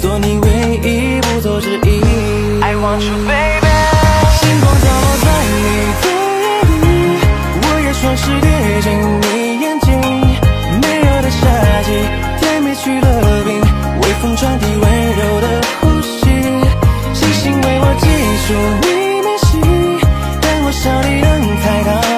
做你唯一不做之一。I want you baby。星光降落在你的眼里，我也顺势跌进你眼睛。闷热的夏季，甜蜜去了冰，微风传递温柔的呼吸。星星为我记住你名字，但我想你能太高。